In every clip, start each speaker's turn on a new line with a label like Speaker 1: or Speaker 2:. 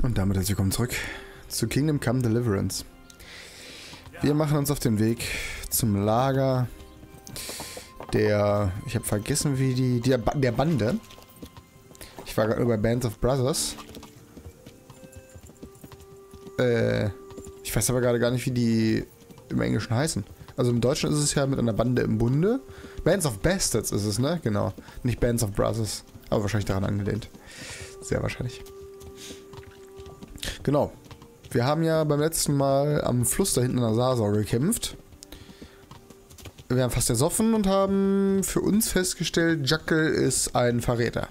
Speaker 1: Und damit herzlich willkommen zurück zu Kingdom Come Deliverance. Wir machen uns auf den Weg zum Lager der, ich habe vergessen wie die, der, der Bande. Ich war gerade bei Bands of Brothers. Äh, ich weiß aber gerade gar nicht, wie die im Englischen heißen. Also im Deutschen ist es ja mit einer Bande im Bunde. Bands of Bastards ist es, ne? Genau. Nicht Bands of Brothers. Aber wahrscheinlich daran angelehnt. Sehr wahrscheinlich. Genau. Wir haben ja beim letzten Mal am Fluss da hinten in der Sarsau gekämpft. Wir haben fast ersoffen und haben für uns festgestellt, Jackel ist ein Verräter.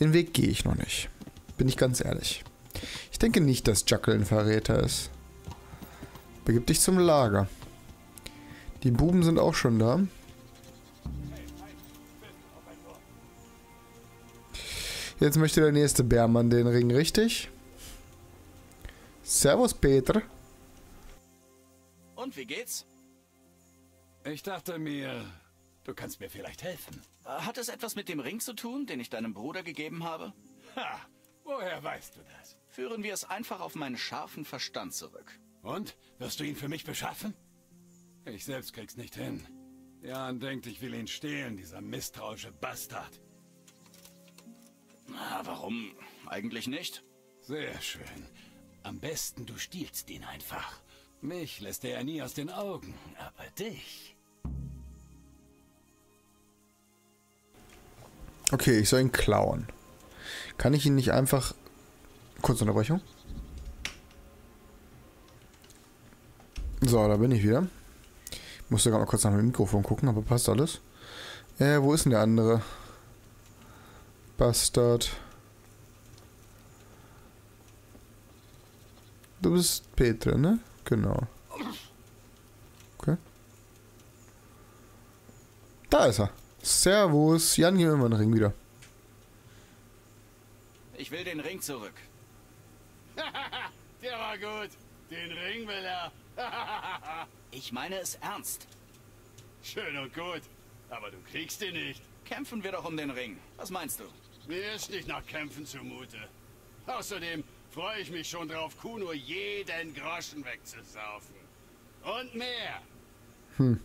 Speaker 1: Den Weg gehe ich noch nicht. Bin ich ganz ehrlich. Ich denke nicht, dass Jackel ein Verräter ist. Begib dich zum Lager. Die Buben sind auch schon da. Jetzt möchte der nächste Bärmann den Ring, richtig? Servus, Peter.
Speaker 2: Und wie geht's?
Speaker 3: Ich dachte mir, du kannst mir vielleicht helfen.
Speaker 2: Hat es etwas mit dem Ring zu tun, den ich deinem Bruder gegeben habe?
Speaker 3: Ha, woher weißt du das?
Speaker 2: Führen wir es einfach auf meinen scharfen Verstand zurück.
Speaker 3: Und? Wirst du ihn für mich beschaffen? Ich selbst krieg's nicht hin. Jan denkt, ich will ihn stehlen, dieser misstrauische Bastard.
Speaker 2: Na, warum? Eigentlich nicht.
Speaker 3: Sehr schön. Am besten du stiehlst ihn einfach. Mich lässt er ja nie aus den Augen, aber dich.
Speaker 1: Okay, ich soll ihn klauen. Kann ich ihn nicht einfach... Kurze Unterbrechung. So, da bin ich wieder. Ich musste gerade mal kurz nach dem Mikrofon gucken, aber passt alles. Äh, wo ist denn der andere? Bastard. Du bist Petra, ne? Genau. Okay. Da ist er. Servus. Jan, hier immer den Ring wieder.
Speaker 2: Ich will den Ring zurück.
Speaker 3: Der war gut. Den Ring will er.
Speaker 2: ich meine es ernst.
Speaker 3: Schön und gut. Aber du kriegst ihn nicht.
Speaker 2: Kämpfen wir doch um den Ring. Was meinst du?
Speaker 3: Mir ist nicht nach Kämpfen zumute. Außerdem freue ich mich schon drauf, Kuno jeden Groschen wegzusaufen. Und mehr.
Speaker 1: Hm.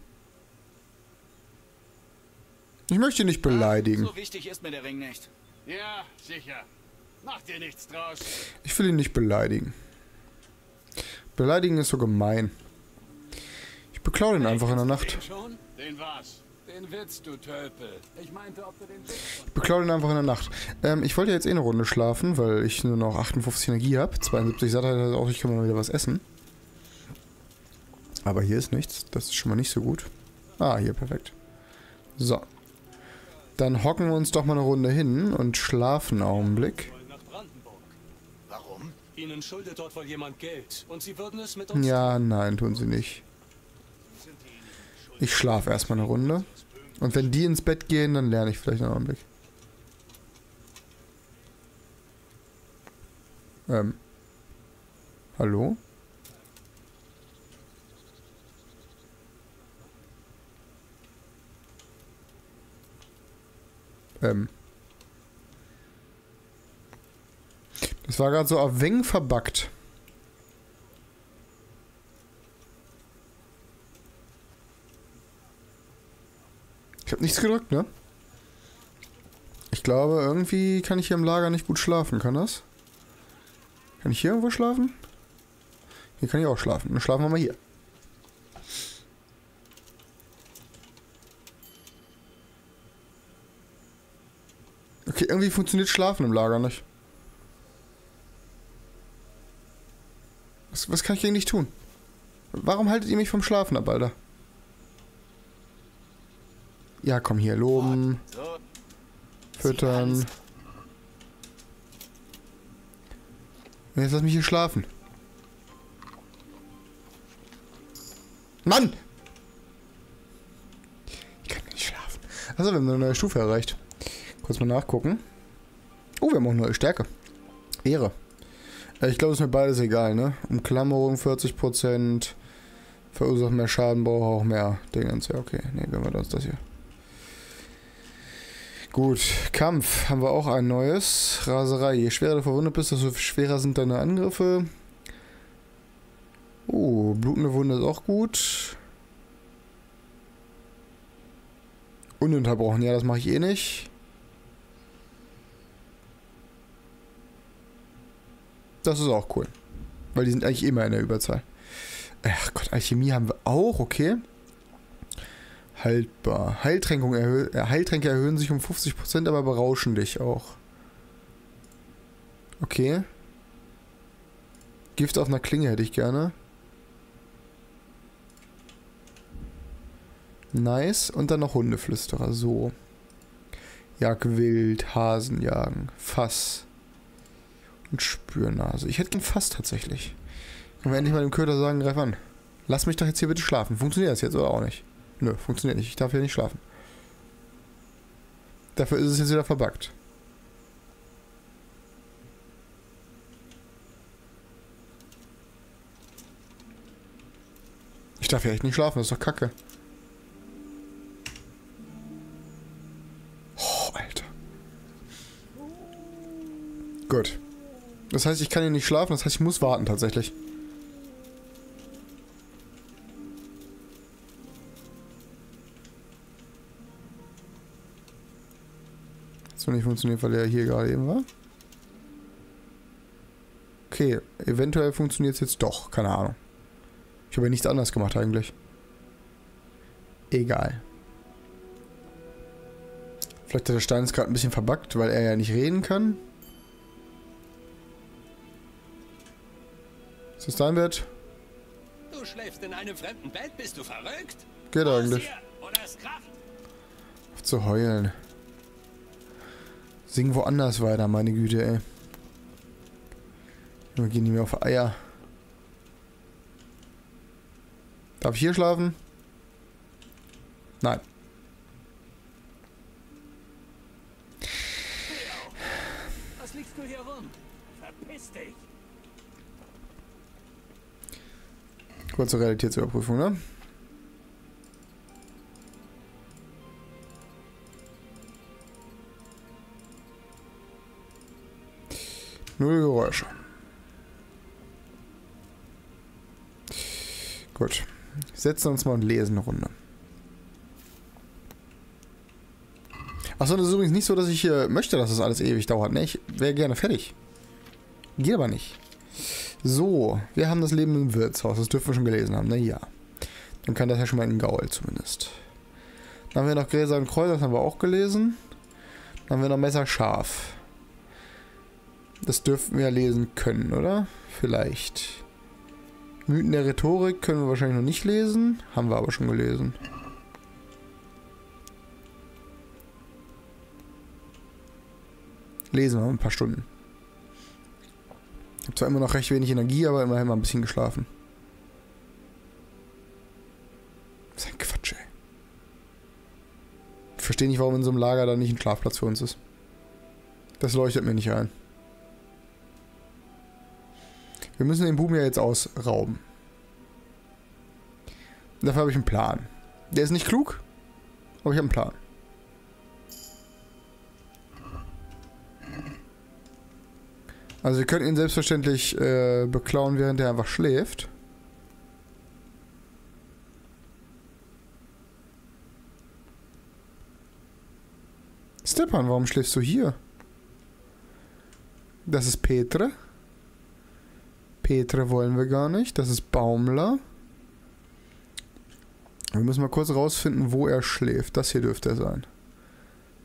Speaker 1: Ich möchte ihn nicht beleidigen.
Speaker 2: So wichtig ist mir der Ring nicht.
Speaker 3: Ja, sicher. Mach dir nichts draus.
Speaker 1: Ich will ihn nicht beleidigen. Beleidigen ist so gemein. Ich beklau den einfach in der Nacht.
Speaker 3: Den schon? Den Witz, du Tölpel. Ich meinte, ob du den Witz...
Speaker 1: Ich beklau den einfach in der Nacht. Ähm, ich wollte jetzt eh eine Runde schlafen, weil ich nur noch 58 Energie habe. 72 Sattheit heißt auch, ich kann mal wieder was essen. Aber hier ist nichts. Das ist schon mal nicht so gut. Ah, hier, perfekt. So. Dann hocken wir uns doch mal eine Runde hin und schlafen einen Augenblick.
Speaker 2: Warum?
Speaker 4: Ihnen schuldet dort wohl jemand Geld und Sie würden es mit uns...
Speaker 1: Ja, nein, tun sie nicht. Ich schlafe erstmal eine Runde. Und wenn die ins Bett gehen, dann lerne ich vielleicht einen Augenblick. Ähm. Hallo? Ähm. Das war gerade so auf Weng verbackt. Ich habe nichts gedrückt, ne? Ich glaube, irgendwie kann ich hier im Lager nicht gut schlafen. Kann das? Kann ich hier irgendwo schlafen? Hier kann ich auch schlafen. Dann schlafen wir mal hier. Okay, irgendwie funktioniert Schlafen im Lager nicht. Was, was kann ich gegen dich tun? Warum haltet ihr mich vom Schlafen ab, Alter? Ja, komm hier, loben. Füttern. Und jetzt lass mich hier schlafen. Mann! Ich kann nicht schlafen. Achso, wir haben eine neue Stufe erreicht. Kurz mal nachgucken. Oh, wir haben auch neue Stärke. Ehre. Äh, Ich glaube, es ist mir beides egal, ne? Umklammerung 40%. Verursacht mehr Schaden, braucht auch mehr Dingens. Ja, okay. Ne, gönnen wir uns das hier. Gut, Kampf haben wir auch ein neues. Raserei. Je schwerer du verwundet bist, desto schwerer sind deine Angriffe. Oh, blutende Wunde ist auch gut. Ununterbrochen, ja, das mache ich eh nicht. Das ist auch cool. Weil die sind eigentlich immer in der Überzahl. Ach Gott, Alchemie haben wir auch, okay. Haltbar. Heiltränkung erhö äh, Heiltränke erhöhen sich um 50%, aber berauschen dich auch. Okay. Gift auf einer Klinge hätte ich gerne. Nice. Und dann noch Hundeflüsterer. So. Jag wild, Hasen jagen, Fass. Und Spürnase. Ich hätte gern Fass tatsächlich. Können wir endlich mal dem Köder sagen, greif an. Lass mich doch jetzt hier bitte schlafen. Funktioniert das jetzt oder auch nicht? Nö, funktioniert nicht. Ich darf hier nicht schlafen. Dafür ist es jetzt wieder verbuggt. Ich darf ja echt nicht schlafen, das ist doch kacke. Oh, Alter. Gut. Das heißt, ich kann hier nicht schlafen, das heißt, ich muss warten tatsächlich. So nicht funktioniert, weil er hier gerade eben war. Okay, eventuell funktioniert es jetzt doch. Keine Ahnung. Ich habe ja nichts anderes gemacht eigentlich. Egal. Vielleicht hat der Stein ist gerade ein bisschen verbuggt, weil er ja nicht reden kann. Ist das dein Bett?
Speaker 5: Du schläfst in einem fremden Bett, bist du verrückt?
Speaker 1: Geht eigentlich. Auf zu heulen. Sing woanders weiter, meine Güte, ey. Wir gehen nicht mehr auf Eier. Darf ich hier schlafen? Nein.
Speaker 5: Was liegst du hier rum? Verpiss dich!
Speaker 1: Kurze Realitätsüberprüfung, ne? Null Geräusche. Gut. Setzen uns mal und lesen eine Runde. Achso, das ist übrigens nicht so, dass ich äh, möchte, dass das alles ewig dauert. Ne, ich wäre gerne fertig. Geht aber nicht. So, wir haben das Leben im Wirtshaus. Das dürfen wir schon gelesen haben, ne? Ja. Dann kann das ja schon mal in Gaul zumindest. Dann haben wir noch Gräser und Kräuter, das haben wir auch gelesen. Dann haben wir noch Messer scharf. Das dürften wir ja lesen können, oder? Vielleicht. Mythen der Rhetorik können wir wahrscheinlich noch nicht lesen. Haben wir aber schon gelesen. Lesen wir ein paar Stunden. Ich habe zwar immer noch recht wenig Energie, aber immerhin mal ein bisschen geschlafen. Das ist ein Quatsch, ey. Ich verstehe nicht, warum in so einem Lager da nicht ein Schlafplatz für uns ist. Das leuchtet mir nicht ein. Wir müssen den Buben ja jetzt ausrauben. Dafür habe ich einen Plan. Der ist nicht klug, aber ich habe einen Plan. Also wir können ihn selbstverständlich äh, beklauen, während er einfach schläft. Stepan, warum schläfst du hier? Das ist Petre. Petre wollen wir gar nicht. Das ist Baumler. Wir müssen mal kurz rausfinden, wo er schläft. Das hier dürfte er sein.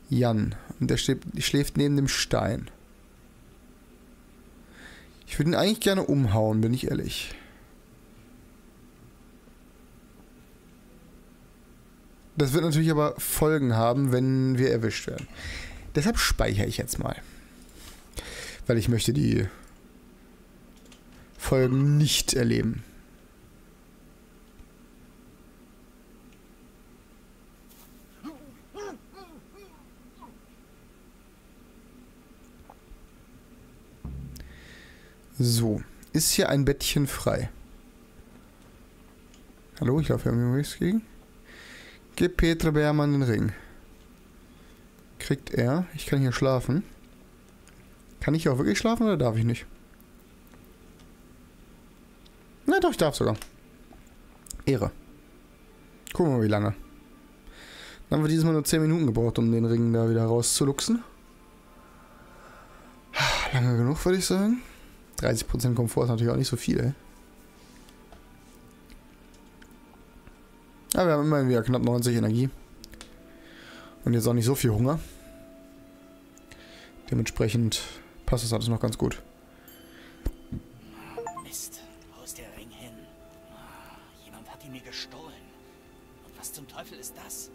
Speaker 1: Jan. Und der schläft, neben dem Stein. Ich würde ihn eigentlich gerne umhauen, bin ich ehrlich. Das wird natürlich aber Folgen haben, wenn wir erwischt werden. Deshalb speichere ich jetzt mal. Weil ich möchte die Folgen nicht erleben. So, ist hier ein Bettchen frei? Hallo, ich laufe irgendwie nichts gegen. Gib Petra Beermann den Ring. kriegt er. Ich kann hier schlafen. Kann ich hier auch wirklich schlafen oder darf ich nicht? Na doch, ich darf sogar. Ehre. Gucken wir mal, wie lange. Dann haben wir dieses Mal nur 10 Minuten gebraucht, um den Ring da wieder rauszuluxen. Lange genug, würde ich sagen. 30% Komfort ist natürlich auch nicht so viel, ey. Aber wir haben immerhin wieder knapp 90 Energie. Und jetzt auch nicht so viel Hunger. Dementsprechend passt das alles noch ganz gut.
Speaker 2: Ihn mir gestohlen. Und was zum Teufel ist das?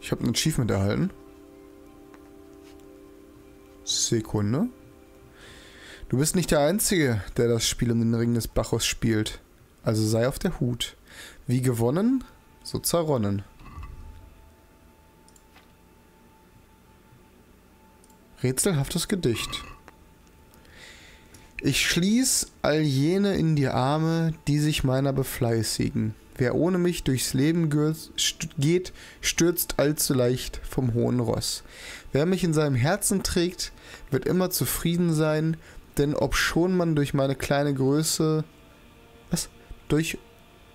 Speaker 1: Ich habe ein Achievement erhalten. Sekunde. Du bist nicht der Einzige, der das Spiel um den Ring des Bacchus spielt. Also sei auf der Hut. Wie gewonnen, so zerronnen. Rätselhaftes Gedicht. Ich schließ all jene in die Arme, die sich meiner befleißigen. Wer ohne mich durchs Leben geht, stürzt allzu leicht vom hohen Ross. Wer mich in seinem Herzen trägt, wird immer zufrieden sein, denn obschon man durch meine kleine Größe. Was? Durch.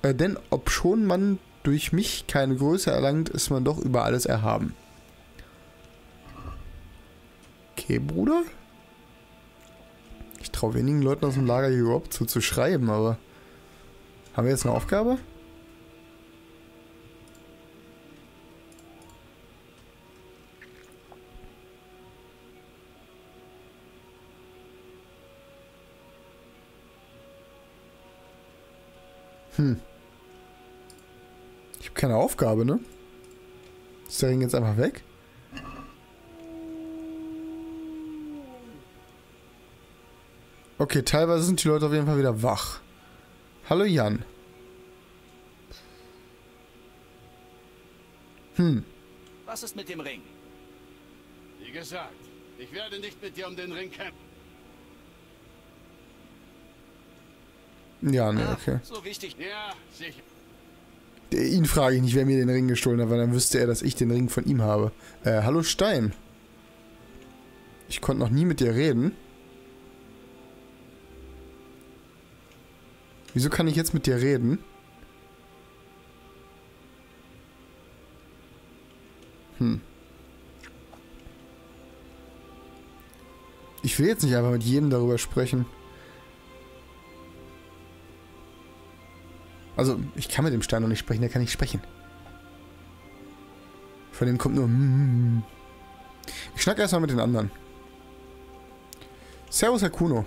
Speaker 1: Äh, denn obschon man durch mich keine Größe erlangt, ist man doch über alles erhaben. Okay, Bruder? Traue wenigen Leuten aus dem Lager hier überhaupt zu, zu schreiben, aber. Haben wir jetzt eine Aufgabe? Hm. Ich habe keine Aufgabe, ne? Ist der Ring jetzt einfach weg? Okay, teilweise sind die Leute auf jeden Fall wieder wach. Hallo Jan. Hm.
Speaker 2: Was ist mit dem Ring?
Speaker 3: Wie gesagt, ich werde nicht mit dir um den Ring kämpfen.
Speaker 1: Ja, ne,
Speaker 2: Ach,
Speaker 1: okay.
Speaker 2: so wichtig.
Speaker 3: Ja, sicher.
Speaker 1: Ihn frage ich nicht, wer mir den Ring gestohlen hat, weil dann wüsste er, dass ich den Ring von ihm habe. Äh, hallo Stein. Ich konnte noch nie mit dir reden. Wieso kann ich jetzt mit dir reden? Hm. Ich will jetzt nicht einfach mit jedem darüber sprechen. Also, ich kann mit dem Stein noch nicht sprechen, der kann nicht sprechen. Von dem kommt nur. mm. Ich schnack erstmal mit den anderen. Servus, Herr Kuno.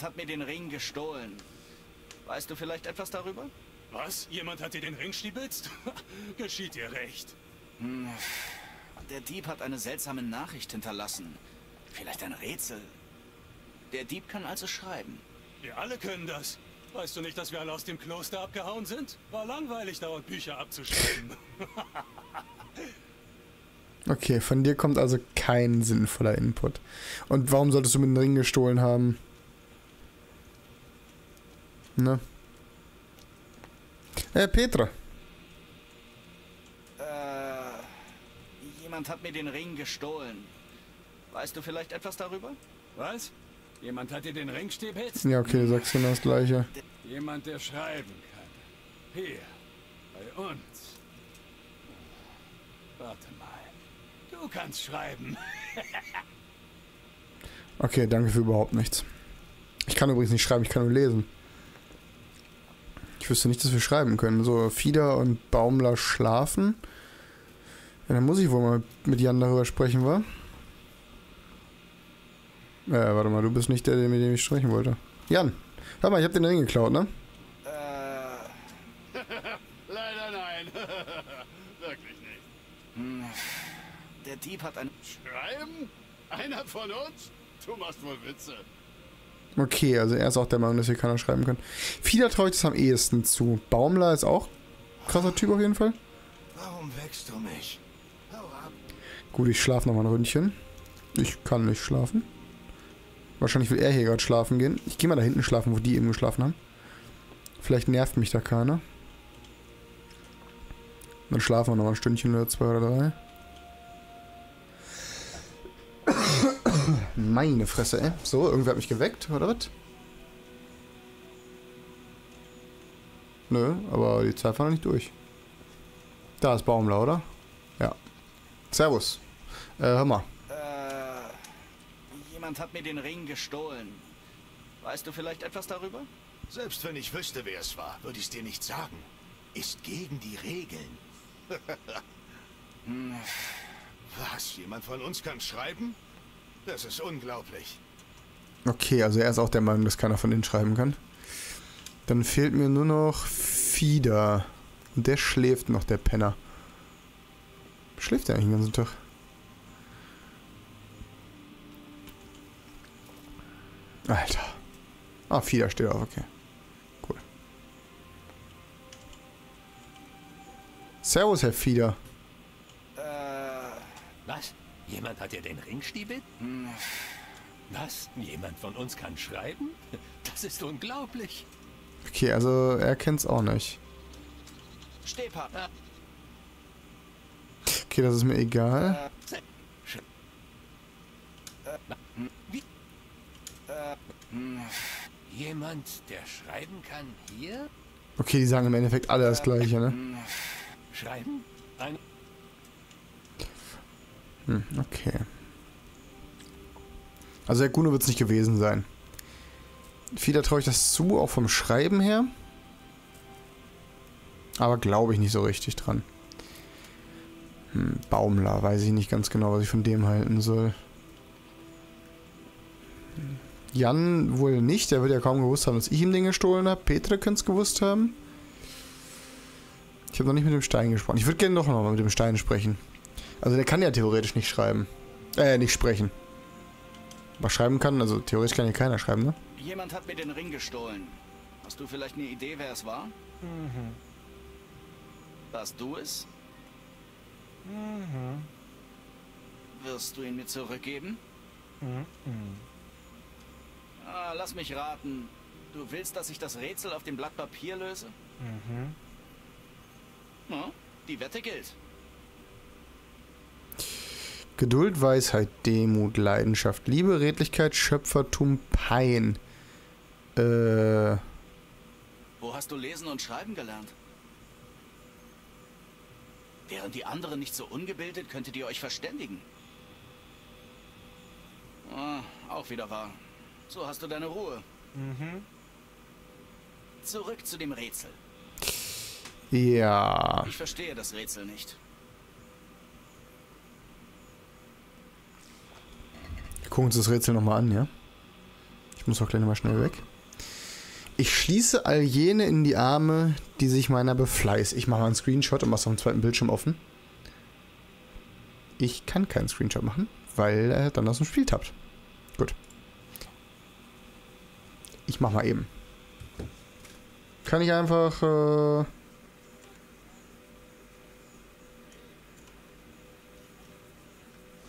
Speaker 2: Jemand hat mir den Ring gestohlen. Weißt du vielleicht etwas darüber?
Speaker 4: Was? Jemand hat dir den Ring stibitzt? Geschieht dir recht.
Speaker 2: Der Dieb hat eine seltsame Nachricht hinterlassen. Vielleicht ein Rätsel. Der Dieb kann also schreiben.
Speaker 4: Wir alle können das. Weißt du nicht, dass wir alle aus dem Kloster abgehauen sind? War langweilig, dauernd Bücher abzuschreiben.
Speaker 1: Okay, von dir kommt also kein sinnvoller Input. Und warum solltest du mir den Ring gestohlen haben? Ne? Äh, Petra.
Speaker 2: Äh, jemand hat mir den Ring gestohlen. Weißt du vielleicht etwas darüber?
Speaker 5: Was? Jemand hat dir den Ring stibitzt?
Speaker 1: Ja, okay, du sagst genau das Gleiche.
Speaker 5: Jemand, der schreiben kann. Hier, bei uns. Warte mal. Du kannst schreiben.
Speaker 1: Okay, danke für überhaupt nichts. Ich kann übrigens nicht schreiben, ich kann nur lesen. Ich wüsste nicht, dass wir schreiben können. So, Fieder und Baumler schlafen. Ja, dann muss ich wohl mal mit Jan darüber sprechen, wa? Äh, warte mal, du bist nicht der, der mit dem ich sprechen wollte. Jan, hör mal, ich hab den Ring geklaut, ne?
Speaker 2: Äh,
Speaker 3: Leider nein. Wirklich nicht.
Speaker 2: der Dieb hat ein...
Speaker 3: Schreiben? Einer von uns? Du machst wohl Witze.
Speaker 1: Okay, also er ist auch der Meinung, dass hier keiner schreiben kann. Fieder traue ich das am ehesten zu. Baumler ist auch krasser Typ auf jeden Fall.
Speaker 5: Warum wächst du mich?
Speaker 1: Gut, ich schlafe noch mal ein Ründchen. Ich kann nicht schlafen. Wahrscheinlich will er hier gerade schlafen gehen. Ich gehe mal da hinten schlafen, wo die eben geschlafen haben. Vielleicht nervt mich da keiner. Dann schlafen wir noch ein Stündchen oder zwei oder drei. Meine Fresse, ey. So, irgendwer hat mich geweckt, oder was? Nö, aber die Zeit war noch nicht durch. Da ist Baumler, oder? Ja. Servus. Äh, hör mal.
Speaker 2: Äh, jemand hat mir den Ring gestohlen. Weißt du vielleicht etwas darüber?
Speaker 6: Selbst wenn ich wüsste, wer es war, würde ich es dir nicht sagen. Ist gegen die Regeln. Was? Jemand von uns kann schreiben? Das ist unglaublich.
Speaker 1: Okay, also er ist auch der Meinung, dass keiner von denen schreiben kann. Dann fehlt mir nur noch Fieder. Und der schläft noch, der Penner. Schläft er eigentlich den ganzen Tag? Alter. Ah, Fieder steht auf, okay. Cool. Servus, Herr Fieder.
Speaker 2: Äh,
Speaker 7: Was? Jemand hat dir den Ring stiebelt? Was? Jemand von uns kann schreiben? Das ist unglaublich.
Speaker 1: Okay, also er kennt's auch nicht.
Speaker 2: Stehpart.
Speaker 1: Okay, das ist mir egal.
Speaker 7: Jemand, der schreiben kann hier?
Speaker 1: Okay, die sagen im Endeffekt alle das gleiche, ne?
Speaker 7: Schreiben? Ein
Speaker 1: Hm, okay. Also Herr Kuno wird es nicht gewesen sein. Fieder traue ich das zu, auch vom Schreiben her. Aber glaube ich nicht so richtig dran. Hm, Baumler, weiß ich nicht ganz genau, was ich von dem halten soll. Jan wohl nicht, der wird ja kaum gewusst haben, dass ich ihm den gestohlen habe. Petra könnte es gewusst haben. Ich habe noch nicht mit dem Stein gesprochen. Ich würde gerne doch noch mal mit dem Stein sprechen. Also der kann ja theoretisch nicht schreiben. Äh, nicht sprechen. Was schreiben kann, also theoretisch kann ja keiner schreiben, ne?
Speaker 2: Jemand hat mir den Ring gestohlen. Hast du vielleicht eine Idee, wer es war? Mhm. Warst du es? Mhm. Wirst du ihn mir zurückgeben? Mhm. Ah, lass mich raten. Du willst, dass ich das Rätsel auf dem Blatt Papier löse? Mhm. Na, die Wette gilt.
Speaker 1: Geduld, Weisheit, Demut, Leidenschaft, Liebe, Redlichkeit, Schöpfertum, Pein. Äh.
Speaker 2: Wo hast du lesen und schreiben gelernt? Wären die anderen nicht so ungebildet, könntet ihr euch verständigen. Ah, auch wieder wahr. So hast du deine Ruhe. Mhm. Zurück zu dem Rätsel.
Speaker 1: Ja.
Speaker 2: Ich verstehe das Rätsel nicht.
Speaker 1: Gucken uns das Rätsel nochmal an, ja? Ich muss auch gleich nochmal schnell weg. Ich schließe all jene in die Arme, die sich meiner befleiß. Ich mache mal einen Screenshot und mache es auf dem zweiten Bildschirm offen. Ich kann keinen Screenshot machen, weil er dann aus dem Spiel tappt. Gut. Ich mach mal eben. Kann ich einfach... Äh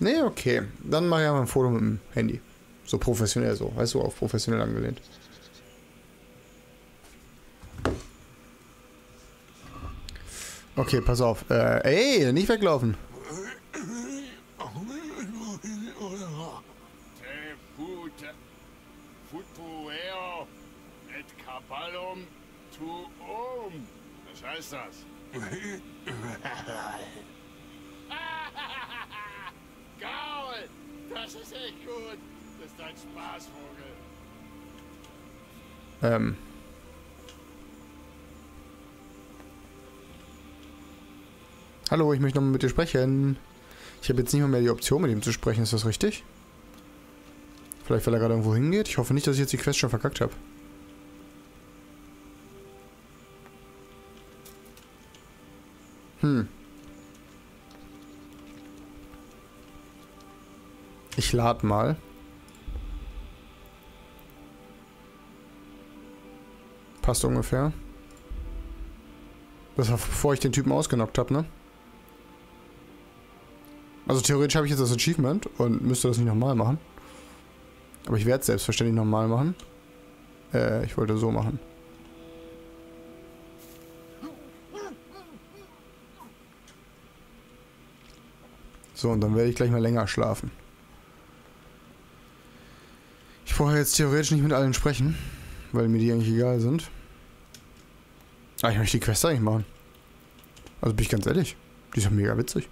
Speaker 1: Nee, okay. Dann mache ich einfach ein Foto mit dem Handy. So professionell so. Weißt du, auf professionell angelehnt. Okay, pass auf. Äh, ey, nicht weglaufen. Ähm. Hallo, ich möchte nochmal mit dir sprechen. Ich habe jetzt nicht mal mehr die Option, mit ihm zu sprechen. Ist das richtig? Vielleicht, weil er gerade irgendwo hingeht? Ich hoffe nicht, dass ich jetzt die Quest schon verkackt habe. Hm. Ich lade mal. fast ungefähr. Das war bevor ich den Typen ausgenockt habe, ne? Also theoretisch habe ich jetzt das Achievement und müsste das nicht nochmal machen. Aber ich werde es selbstverständlich nochmal machen. Äh, ich wollte so machen. So, und dann werde ich gleich mal länger schlafen. Ich brauche jetzt theoretisch nicht mit allen sprechen, weil mir die eigentlich egal sind. Ah, ich möchte die Quest eigentlich machen. Also bin ich ganz ehrlich. Die ist ja mega witzig.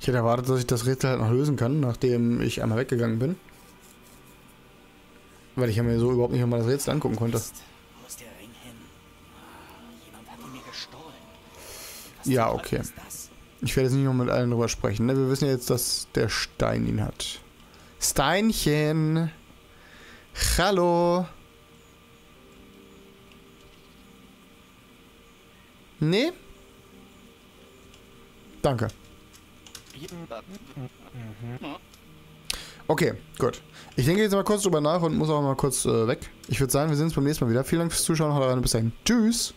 Speaker 1: Ich hätte erwartet, dass ich das Rätsel halt noch lösen kann, nachdem ich einmal weggegangen bin. Weil ich ja mir so überhaupt nicht mal das Rätsel angucken konnte.
Speaker 2: Mist. Wo ist der Ring hin? Ah, Jemand hat ihn mir gestohlen. Was
Speaker 1: Ja, okay.
Speaker 2: ist das?
Speaker 1: Ich werde jetzt nicht noch mit allen drüber sprechen. Ne? Wir wissen ja jetzt, dass der Stein ihn hat. Steinchen. Hallo. Nee? Danke. Okay, gut. Ich denke jetzt mal kurz drüber nach und muss auch mal kurz äh, weg. Ich würde sagen, wir sehen uns beim nächsten Mal wieder. Vielen Dank fürs Zuschauen. Haut rein und bis dahin. Tschüss.